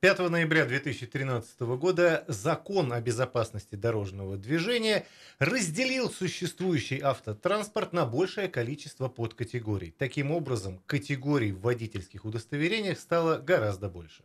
5 ноября 2013 года закон о безопасности дорожного движения разделил существующий автотранспорт на большее количество подкатегорий. Таким образом, категорий в водительских удостоверениях стало гораздо больше.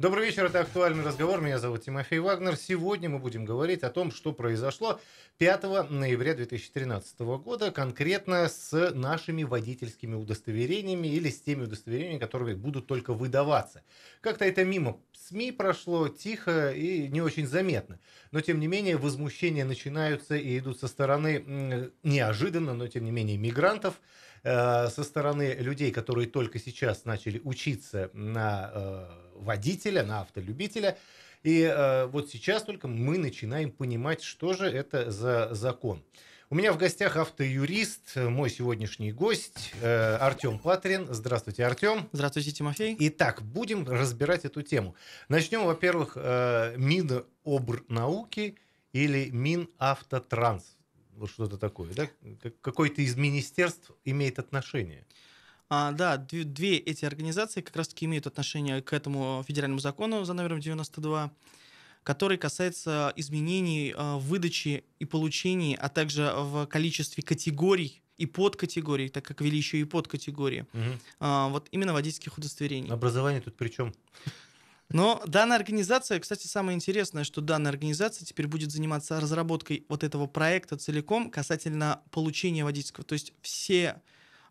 Добрый вечер, это «Актуальный разговор». Меня зовут Тимофей Вагнер. Сегодня мы будем говорить о том, что произошло 5 ноября 2013 года, конкретно с нашими водительскими удостоверениями или с теми удостоверениями, которые будут только выдаваться. Как-то это мимо СМИ прошло, тихо и не очень заметно. Но, тем не менее, возмущения начинаются и идут со стороны неожиданно, но, тем не менее, мигрантов, со стороны людей, которые только сейчас начали учиться на э, водителя, на автолюбителя. И э, вот сейчас только мы начинаем понимать, что же это за закон. У меня в гостях автоюрист, мой сегодняшний гость э, Артем Патрин. Здравствуйте, Артем. Здравствуйте, Тимофей. Итак, будем разбирать эту тему. Начнем, во-первых, э, Минобрнауки или Минавтотранс. Вот что-то такое, да? Какое-то из министерств имеет отношение. А, да, две, две эти организации как раз-таки имеют отношение к этому федеральному закону за номером 92, который касается изменений а, в выдаче и получении, а также в количестве категорий и подкатегорий, так как ввели еще и подкатегории, угу. а, вот именно водительских удостоверений. Образование тут при чем? Но данная организация, кстати, самое интересное, что данная организация теперь будет заниматься разработкой вот этого проекта целиком касательно получения водительского. То есть все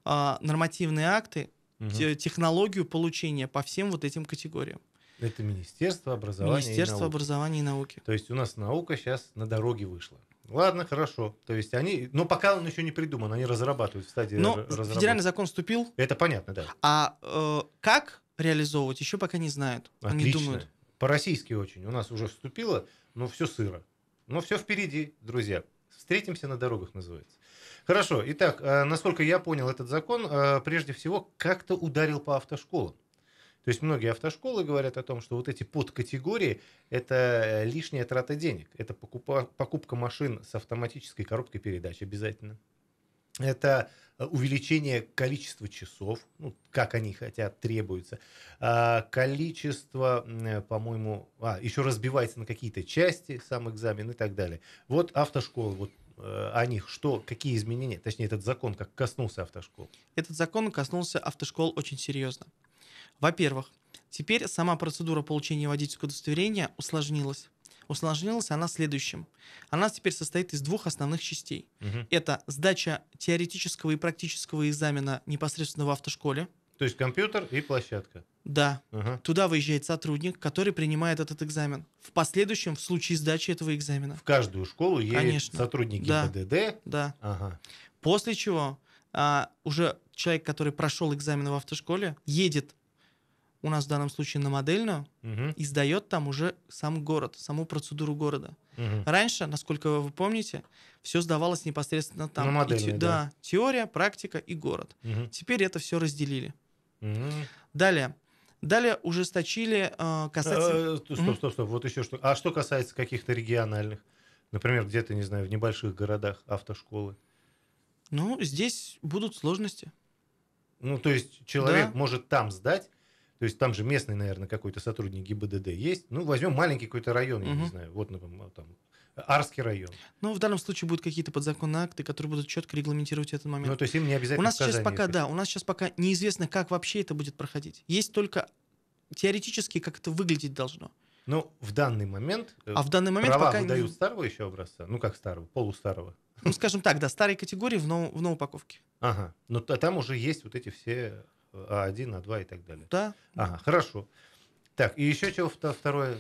а, нормативные акты, угу. технологию получения по всем вот этим категориям. Это Министерство образования Министерство и науки. образования и науки. То есть у нас наука сейчас на дороге вышла. Ладно, хорошо. То есть они, но пока он еще не придуман, они разрабатывают в стадии но разработки. федеральный закон вступил. Это понятно, да. А э, как реализовывать еще пока не знают. Отлично. Они думают. По-российски очень. У нас уже вступило, но все сыро. Но все впереди, друзья. Встретимся на дорогах, называется. Хорошо. Итак, э, насколько я понял этот закон, э, прежде всего как-то ударил по автошколам. То есть многие автошколы говорят о том, что вот эти подкатегории – это лишняя трата денег. Это покупа, покупка машин с автоматической коробкой передач обязательно. Это увеличение количества часов, ну, как они хотят, требуется. А, количество, по-моему, а, еще разбивается на какие-то части сам экзамен и так далее. Вот автошколы, вот Э, о них что, какие изменения, точнее, этот закон как коснулся автошкол? Этот закон коснулся автошкол очень серьезно. Во-первых, теперь сама процедура получения водительского удостоверения усложнилась. Усложнилась она следующим. Она теперь состоит из двух основных частей. Угу. Это сдача теоретического и практического экзамена непосредственно в автошколе. То есть компьютер и площадка. Да. Ага. Туда выезжает сотрудник, который принимает этот экзамен. В последующем, в случае сдачи этого экзамена. В каждую школу едет Конечно. сотрудники да. ПДД. Да. Ага. После чего а, уже человек, который прошел экзамен в автошколе, едет у нас в данном случае на модельную угу. и сдает там уже сам город, саму процедуру города. Угу. Раньше, насколько вы помните, все сдавалось непосредственно там. На модельной, те, да. да. Теория, практика и город. Угу. Теперь это все разделили. Угу. Далее. Далее ужесточили э, касательно... Э, стоп, стоп, стоп, вот еще что. А что касается каких-то региональных? Например, где-то, не знаю, в небольших городах автошколы? Ну, здесь будут сложности. Ну, то есть человек да. может там сдать, то есть там же местный, наверное, какой-то сотрудник ГИБДД есть. Ну, возьмем маленький какой-то район, я угу. не знаю, вот, например, там, Арский район. Ну, в данном случае будут какие-то подзаконные акты, которые будут четко регламентировать этот момент. Ну, то есть им не обязательно У нас сейчас пока, да, у нас сейчас пока неизвестно, как вообще это будет проходить. Есть только теоретически, как это выглядеть должно. Ну, в данный момент, э, а в данный момент права пока выдают не... старого еще образца? Ну, как старого, полустарого? Ну, скажем так, да, старые категории в, нов... в новой упаковке. Ага, но ну, там уже есть вот эти все А1, А2 и так далее. Да. Ага, хорошо. Так, и еще чего второе?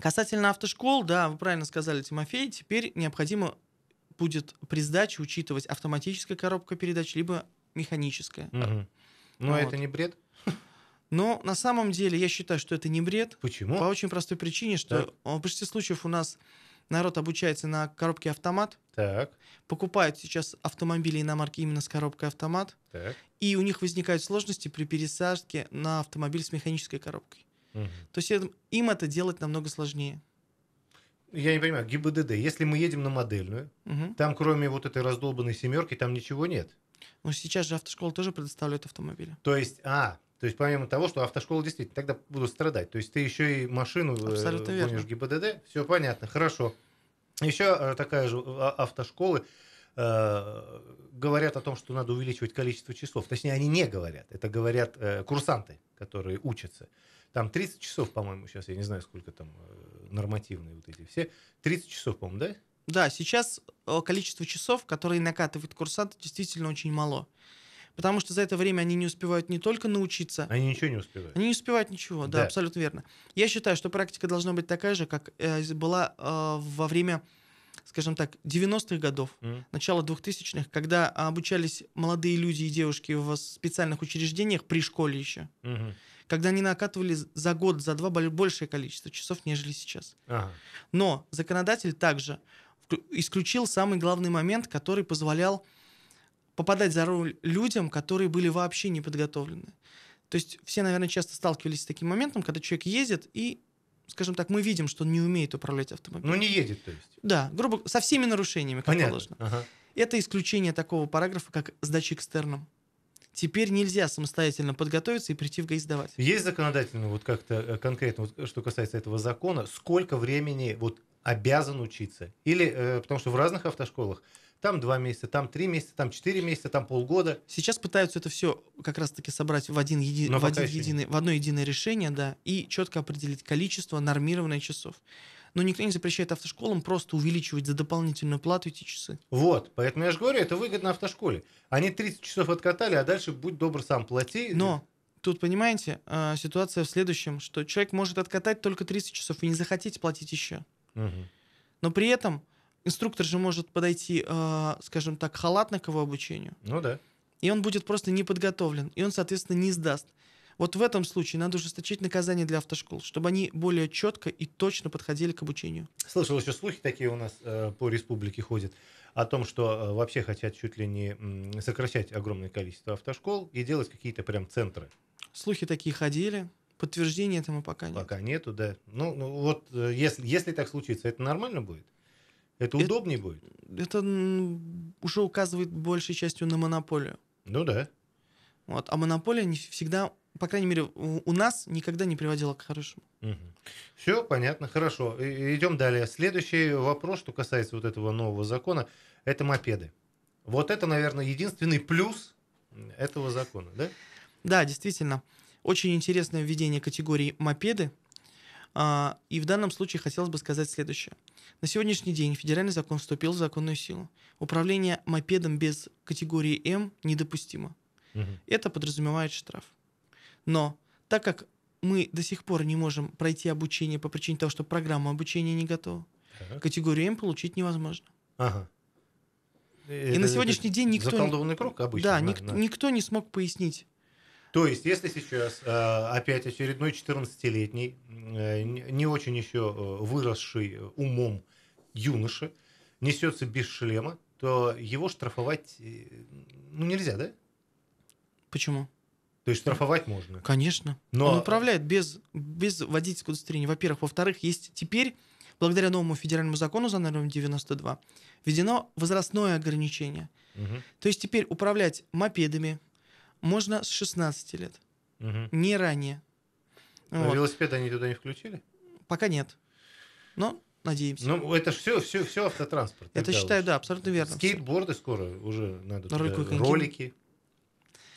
Касательно автошкол, да, вы правильно сказали, Тимофей, теперь необходимо будет при сдаче учитывать автоматическая коробка передач, либо механическая. Угу. Но вот. это не бред? Но на самом деле я считаю, что это не бред. Почему? По очень простой причине, что так. в большинстве случаев у нас народ обучается на коробке автомат. Так. Покупают сейчас автомобили иномарки именно с коробкой автомат. Так. И у них возникают сложности при пересадке на автомобиль с механической коробкой. Угу. То есть им это делать намного сложнее. Я не понимаю, ГИБДД, если мы едем на модельную, угу. там кроме вот этой раздолбанной семерки, там ничего нет. Но сейчас же автошкола тоже предоставляет автомобили. То есть, а, То есть помимо того, что автошкола действительно тогда будут страдать. То есть ты еще и машину э, Абсолютно верно. ГИБДД. Все понятно, хорошо. Еще э, такая же а- автошколы э, говорят о том, что надо увеличивать количество часов. Точнее, они не говорят. Это говорят э, курсанты, которые учатся. Там 30 часов, по-моему, сейчас, я не знаю, сколько там э, нормативные вот эти все. 30 часов, по-моему, да? Да, сейчас количество часов, которые накатывает курсант, действительно очень мало. Потому что за это время они не успевают не только научиться, Они ничего не успевают. они не успевают ничего, да, Да. абсолютно верно. Я считаю, что практика должна быть такая же, как э, была э, во время, скажем так, 90-х годов, М. начала 2000-х, когда обучались молодые люди и девушки в специальных учреждениях при школе еще, Мгм. когда они накатывали за год, за два боль- большее количество часов, нежели сейчас. Ага. Но законодатель также исключил самый главный момент, который позволял попадать за руль людям, которые были вообще не подготовлены. То есть все, наверное, часто сталкивались с таким моментом, когда человек ездит и, скажем так, мы видим, что он не умеет управлять автомобилем. Ну, не едет, то есть. Да, грубо со всеми нарушениями, как Понятно. положено. Ага. Это исключение такого параграфа, как сдача экстерном. Теперь нельзя самостоятельно подготовиться и прийти в ГАИ сдавать. Есть законодательно, вот как-то э, конкретно, вот, что касается этого закона, сколько времени вот обязан учиться? Или, э, потому что в разных автошколах там два месяца, там три месяца, там четыре месяца, там полгода. Сейчас пытаются это все как раз-таки собрать в, один еди- Но в, один единый, в одно единое решение, да, и четко определить количество нормированных часов. Но никто не запрещает автошколам просто увеличивать за дополнительную плату эти часы. Вот, поэтому я же говорю, это выгодно автошколе. Они 30 часов откатали, а дальше будь добр сам плати. Но тут, понимаете, э, ситуация в следующем, что человек может откатать только 30 часов и не захотеть платить еще. Мгм. Но при этом инструктор же может подойти, э, скажем так, халатно к его обучению. Ну да. и он будет просто не подготовлен, и он, соответственно, не сдаст. Вот в этом случае надо ужесточить наказание для автошкол, чтобы они более четко и точно подходили к обучению. Слышал еще слухи такие у нас э, по республике ходят о том, что э, вообще хотят чуть ли не м, сокращать огромное количество автошкол и делать какие-то прям центры. Слухи такие ходили, подтверждения этому пока нет. Пока нету, да. Ну, ну, вот э, если, если так случится, это нормально будет? Это Это- удобнее будет? Это уже указывает большей частью на монополию. Ну да. Вот. А монополия не всегда, по крайней мере, у, нас никогда не приводила к хорошему. Все понятно, хорошо. Идем далее. Следующий вопрос, что касается вот этого нового закона, это мопеды. Вот это, наверное, единственный плюс этого закона, да? Да, действительно. Очень интересное введение категории мопеды. А, И в данном случае хотелось бы сказать следующее. На сегодняшний день федеральный закон вступил в законную силу. Управление мопедом без категории М недопустимо. Мгм. Это подразумевает штраф. Но так как мы до сих пор не можем пройти обучение по причине того, что программа обучения не готова, Так. категорию М получить невозможно. Ага. И на сегодняшний день никто... Заколдованный круг обычно. Да, на- ник- на- никто не смог пояснить. То есть, если сейчас э, опять очередной 14-летний, э, не очень еще э, выросший умом юноша несется без шлема, то его штрафовать ну, нельзя, да? Почему? То есть штрафовать можно. Конечно. Но- Он управляет без, без водительского удостоверения. Во-первых. Во-вторых, есть теперь, благодаря новому федеральному закону за номером 92, введено возрастное ограничение. Мгм, То есть теперь управлять мопедами можно с 16 лет, мгм. не ранее. А Вот. Велосипеды они туда не включили? Пока нет. Но надеемся. Ну, это же все, все, все автотранспорт. Это считаю, уже. да, абсолютно верно. Скейтборды скоро уже надо туда, Роликовые коньки. ролики.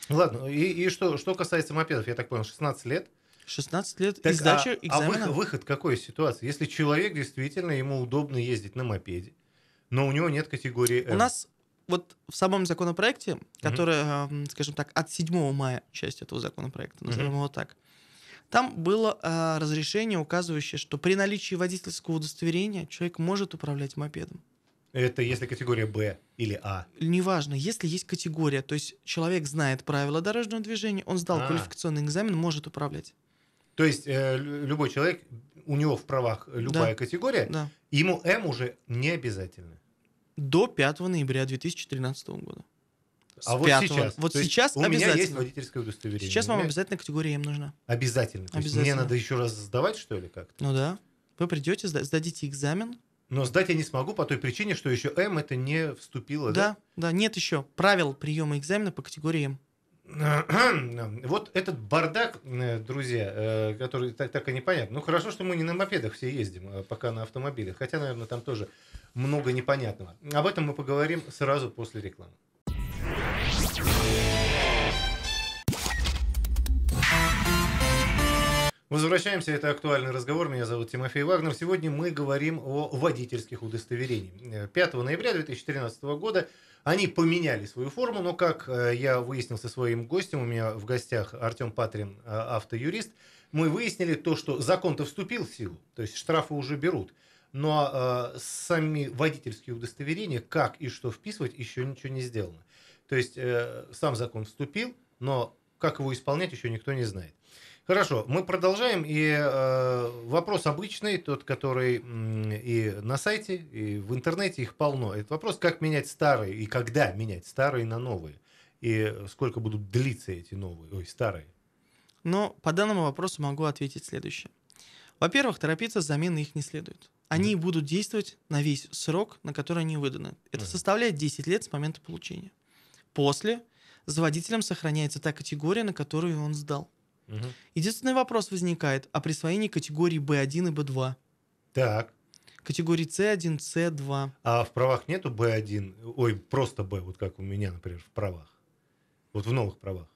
Ладно, и, и что, что касается мопедов, я так понял, 16 лет. 16 лет Так, и сдача а, а экзамена. выход, выход какой из ситуации? Если человек действительно, ему удобно ездить на мопеде, но у него нет категории У М. нас вот в самом законопроекте, который, эм, скажем так, от 7 мая часть этого законопроекта, назовем Мгм. его так, там было э, разрешение, указывающее, что при наличии водительского удостоверения человек может управлять мопедом. Это если категория Б или А. Неважно, если есть категория, то есть человек знает правила дорожного движения, он сдал А. квалификационный экзамен, может управлять. То есть э, лю- любой человек, у него в правах любая категория, Да. ему М уже не обязательно. До 5 ноября 2013 года. А вот 5 сейчас. Вот То сейчас у меня есть обязательно. водительское удостоверение. Сейчас вам меня обязательно категория М нужна. обязательно. То есть мне Обязательно. надо еще раз сдавать, что ли, как-то? Ну да. Вы придете, сда- сдадите экзамен. Но сдать я не смогу по той причине, что еще М это не вступило, да? Да, да, нет еще правил приема экзамена по категории М. Вот этот бардак, э, друзья, э, который так, так и непонятно. Ну, хорошо, что мы не на мопедах все ездим, а пока на автомобилях. Хотя, наверное, там тоже много непонятного. Об этом мы поговорим сразу после рекламы. Возвращаемся, это актуальный разговор. Меня зовут Тимофей Вагнер. Сегодня мы говорим о водительских удостоверениях. 5 ноября 2013 года они поменяли свою форму, но, как э, я выяснил со своим гостем, у меня в гостях Артем Патрин, э, автоюрист, мы выяснили то, что закон-то вступил в силу, то есть штрафы уже берут. Но э, сами водительские удостоверения, как и что вписывать, еще ничего не сделано. То есть э, сам закон вступил, но как его исполнять, еще никто не знает. Хорошо, мы продолжаем. И э, вопрос обычный, тот, который и на сайте, и в интернете их полно. Это вопрос, как менять старые и когда менять старые на новые. И сколько будут длиться эти новые, ой, старые. Но по данному вопросу могу ответить следующее. Во-первых, торопиться с заменой их не следует. Они mm. будут действовать на весь срок, на который они выданы. Это mm. составляет 10 лет с момента получения. После за водителем сохраняется та категория, на которую он сдал. Угу. Единственный вопрос возникает о присвоении категории B1 и B2. Так. Категории C1, C2. А в правах нету B1, ой, просто B, вот как у меня, например, в правах. Вот в новых правах.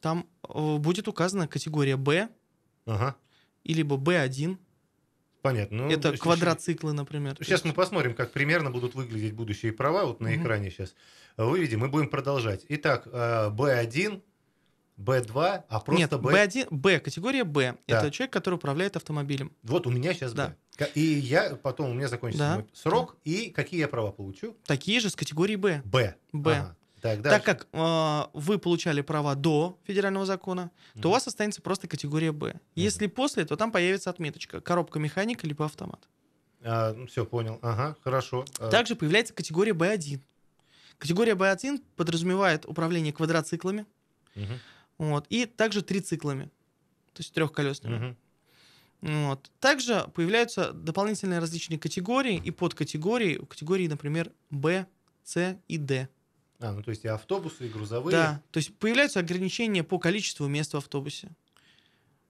Там э, будет указана категория B, ага. и либо B1. Понятно. Ну, Это квадроциклы, например. Сейчас мы посмотрим, как примерно будут выглядеть будущие права. Вот на угу. экране сейчас выведем. Мы будем продолжать. Итак, B1, э, Б2, а просто Нет, Б... Б1, Б, категория Б. Да. Это человек, который управляет автомобилем. Вот у меня сейчас да. Б. И я потом, у меня закончится да. мой срок, да. и какие я права получу? Такие же с категории Б. Б. Б. Ага. Так, так как э, вы получали права до федерального закона, mm то у вас останется просто категория Б. mm Если после, то там появится отметочка коробка механика либо автомат. А, ну, все, понял. Ага, хорошо. А Также появляется категория Б1. Категория B1 подразумевает управление квадроциклами. Угу. Вот. И также трициклами, то есть трехколесными. Угу. Вот. Также появляются дополнительные различные категории и подкатегории. Категории, например, Б, С и Д. А, ну то есть и автобусы, и грузовые. Да, то есть появляются ограничения по количеству мест в автобусе,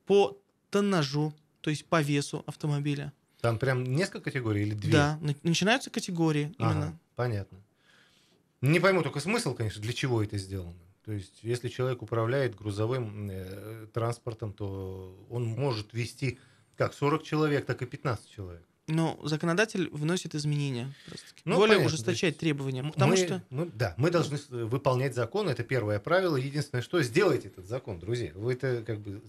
по тоннажу, то есть по весу автомобиля. Там прям несколько категорий или две? Да, начинаются категории ага, именно. Понятно. Не пойму только смысл, конечно, для чего это сделано. То есть, если человек управляет грузовым э, транспортом, то он может вести как 40 человек, так и 15 человек. Но законодатель вносит изменения. Ну, Более понятно, ужесточать требования. Потому мы, что... Мы, да, мы должны выполнять закон. Это первое правило. Единственное, что сделайте этот закон, друзья. Вы это как бы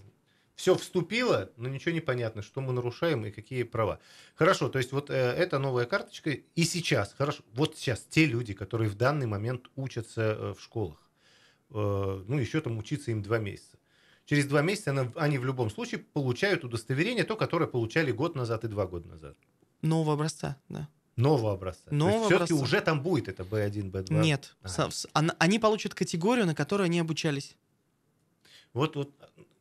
все вступило, но ничего не понятно, что мы нарушаем и какие права. Хорошо, то есть вот э, эта новая карточка и сейчас, хорошо, вот сейчас те люди, которые в данный момент учатся э, в школах, Э, ну, еще там учиться им два месяца. Через два месяца они в любом случае получают удостоверение, то, которое получали год назад и два года назад. Нового образца, да. Нового образца. Нового все-таки уже там будет это B1, B2. Нет. Ага. Они получат категорию, на которую они обучались. Вот, вот,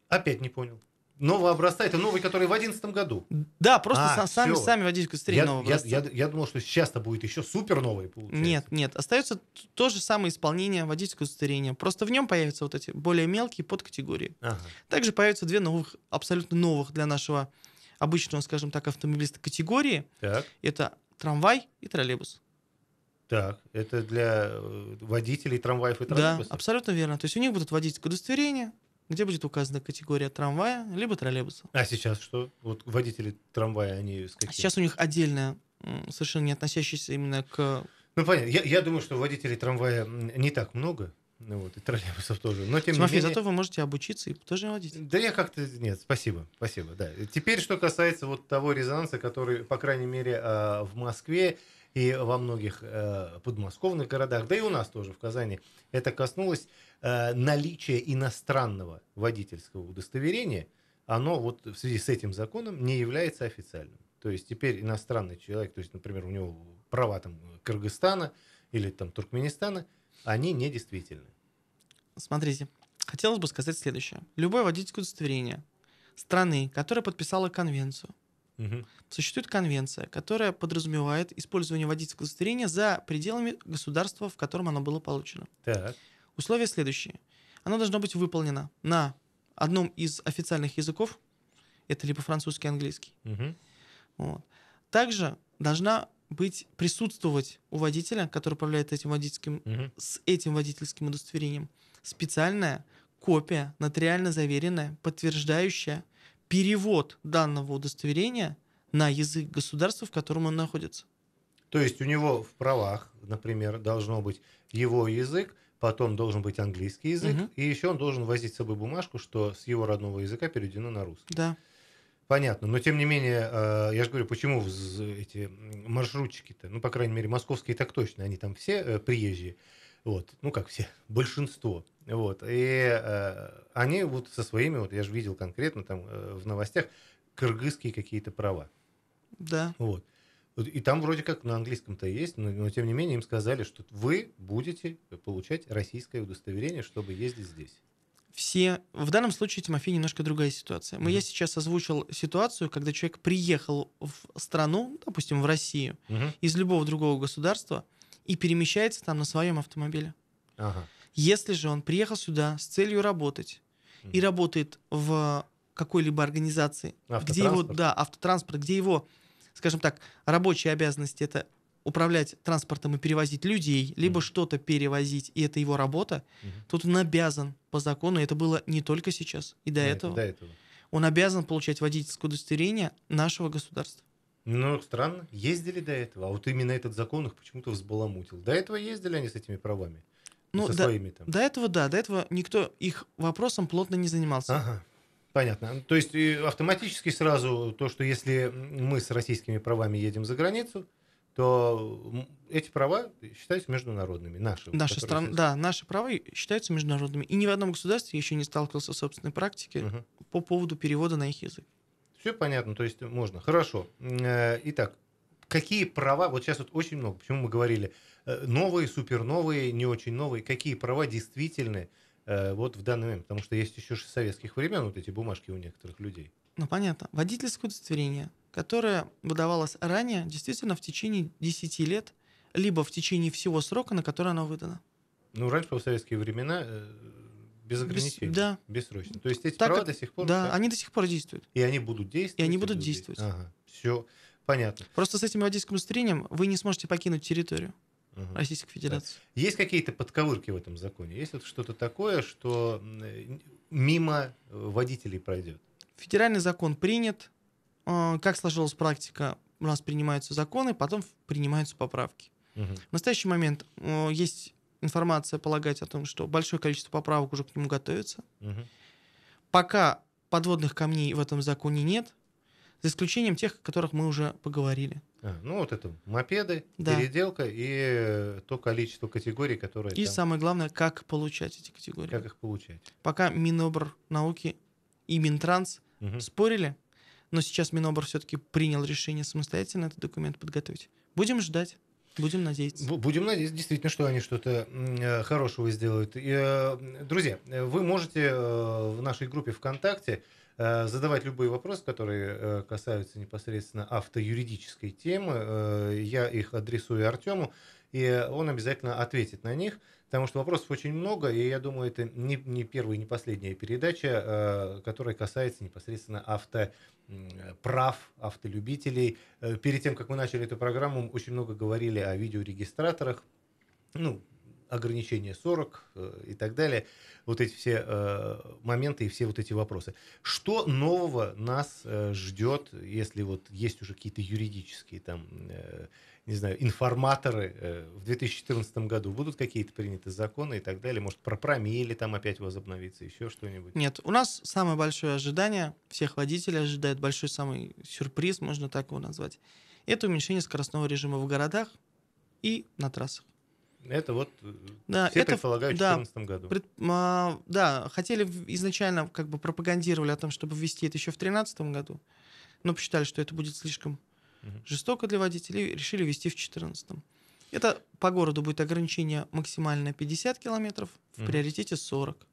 опять не понял нового образца, это новый, который в 2011 году. Да, просто а, сами, сами водительскую удостоверение я, нового образца. Я, я, я думал, что сейчас-то будет еще супер новый, получается. Нет, нет, остается то же самое исполнение водительского удостоверения. Просто в нем появятся вот эти более мелкие подкатегории. Ага. Также появятся две новых, абсолютно новых для нашего обычного, скажем так, автомобилиста категории. Так. Это трамвай и троллейбус. Так, это для э, водителей трамваев и троллейбусов? Да, абсолютно верно. То есть у них будут водительское удостоверение, где будет указана категория трамвая либо троллейбуса. А сейчас что? Вот водители трамвая, они с каким? Сейчас у них отдельная, совершенно не относящаяся именно к... Ну, понятно. Я, я думаю, что водителей трамвая не так много. Ну вот, и троллейбусов тоже. Но тем Смотри, не менее... зато вы можете обучиться и тоже водить. Да я как-то... Нет, спасибо, спасибо, да. Теперь, что касается вот того резонанса, который, по крайней мере, а, в Москве и во многих э, подмосковных городах, да и у нас тоже в Казани, это коснулось э, наличия иностранного водительского удостоверения, оно вот в связи с этим законом не является официальным. То есть теперь иностранный человек, то есть, например, у него права там Кыргызстана или там Туркменистана, они недействительны. Смотрите, хотелось бы сказать следующее. Любое водительское удостоверение страны, которая подписала конвенцию, Угу. Существует конвенция, которая подразумевает использование водительского удостоверения за пределами государства, в котором оно было получено. Так. Условия следующие. оно должно быть выполнено на одном из официальных языков, это либо французский, английский. Мгм. Вот. Также должна быть присутствовать у водителя, который управляет этим водительским, Мгм. с этим водительским удостоверением, специальная копия, нотариально заверенная, подтверждающая перевод данного удостоверения на язык государства, в котором он находится. То есть у него в правах, например, должно быть его язык, потом должен быть английский язык, Мгм. и еще он должен возить с собой бумажку, что с его родного языка переведено на русский. Да. Понятно, но тем не менее, э, я же говорю, почему эти маршрутчики-то, ну, по крайней мере, московские так точно, они там все э, приезжие, вот, ну, как все, большинство, вот, и э, они вот со своими, вот я же видел конкретно там в новостях, кыргызские какие-то права, Да. вот. И там вроде как на английском-то есть, но, но тем не менее им сказали, что вы будете получать российское удостоверение, чтобы ездить здесь. Все... В данном случае, Тимофей, немножко другая ситуация. Мы, Я Мгм. сейчас озвучил ситуацию, когда человек приехал в страну, допустим, в Россию, Мгм. из любого другого государства и перемещается там на своем автомобиле. Ага. Если же он приехал сюда с целью работать и Мгм. работает в какой-либо организации, где его, да, автотранспорт, где его, скажем так, рабочие обязанности это управлять транспортом и перевозить людей, либо Мгм. что-то перевозить, и это его работа, Мгм. тут он обязан по закону, и это было не только сейчас, и до А, это этого, До этого. он обязан получать водительское удостоверение нашего государства. Ну, странно. Ездили до этого, а вот именно этот закон их почему-то взбаламутил. До этого ездили они с этими правами? Ну, Со да- своими там? До этого, да, до этого никто их вопросом плотно не занимался. Ага. Понятно. То есть автоматически сразу то, что если мы с российскими правами едем за границу, то эти права считаются международными, наши. Наши страны, да, наши права считаются международными. И ни в одном государстве я еще не сталкивался в собственной практике Мгм. по поводу перевода на их язык. Все понятно, то есть можно. Хорошо. Э, Итак, какие права, вот сейчас вот очень много, почему мы говорили, э, новые, суперновые, не очень новые, какие права действительны вот в данный момент? Потому что есть еще с советских времен вот эти бумажки у некоторых людей. Ну, понятно. Водительское удостоверение, которое выдавалось ранее, действительно в течение 10 лет, либо в течение всего срока, на который оно выдано. Ну, раньше, в советские времена, э, без ограничений. да. Бессрочно. То есть эти Так права как- до сих пор... да, да, они до сих пор действуют. И они будут действовать. И они будут действовать. Ага, все понятно. Просто с этим водительским удостоверением вы не сможете покинуть территорию Мгм. Российской Федерации. Есть какие-то подковырки в этом законе? Есть вот что-то такое, что мимо э, водителей пройдет? Федеральный закон принят. Э, Как сложилась практика, у нас принимаются законы, потом принимаются поправки. Мгм. В настоящий момент э, есть информация полагать о том, что большое количество поправок уже к нему готовится. Мгм. Пока подводных камней в этом законе нет, за исключением тех, о которых мы уже поговорили. А, ну, вот это мопеды, Да. переделка и э, то количество категорий, которые И там, самое главное, как получать эти категории. как их получать. Пока Минобр науки и Минтранс Мгм. спорили, но сейчас Минобр все-таки принял решение самостоятельно этот документ подготовить. Будем ждать, будем надеяться. Бу- Будем надеяться, действительно, что они что-то э, хорошего сделают. И, э, друзья, э, вы можете э, в нашей группе ВКонтакте э, задавать любые вопросы, которые э, касаются непосредственно автоюридической темы. Э, Я их адресую Артему, и он обязательно ответит на них. Потому что вопросов очень много, и я думаю, это не, не первая, не последняя передача, э, которая касается непосредственно авто прав автолюбителей. Э, Перед тем, как мы начали эту программу, очень много говорили о видеорегистраторах, ну, ограничение 40 э, и так далее. Вот эти все э, моменты и все вот эти вопросы. Что нового нас э, ждет, если вот есть уже какие-то юридические там, не знаю, информаторы в 2014 году? Будут какие-то приняты законы и так далее? Может, про промили там опять возобновится, еще что-нибудь? Нет, у нас самое большое ожидание, всех водителей ожидает большой самый сюрприз, можно так его назвать. Это уменьшение скоростного режима в городах и на трассах. Это вот э, Да, все это, предполагают в да, 2014 году. Пред- а, да, хотели в- изначально как бы пропагандировали о том, чтобы ввести это еще в 2013 году, но посчитали, что это будет слишком Мгм. жестоко для водителей, решили ввести в 2014. Это по городу будет ограничение максимальное 50 километров, в Мгм. приоритете 40.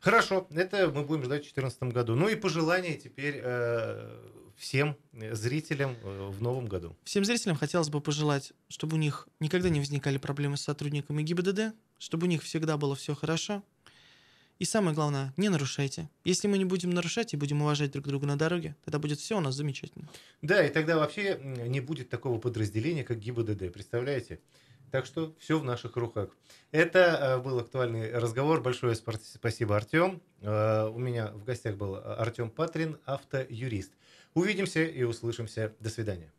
Хорошо, это мы будем ждать в 2014 году. Ну и пожелания теперь э, всем э, зрителям э, в новом году. Всем зрителям хотелось бы пожелать, чтобы у них никогда не возникали проблемы с сотрудниками ГИБДД, чтобы у них всегда было все хорошо, И самое главное, не нарушайте. Если мы не будем нарушать и будем уважать друг друга на дороге, тогда будет все у нас замечательно. Да, и тогда вообще не будет такого подразделения, как ГИБДД, представляете? Так что все в наших руках. Это э, был актуальный разговор. Большое спасибо, Артем. Э, у меня в гостях был Артем Патрин, автоюрист. Увидимся и услышимся. До свидания.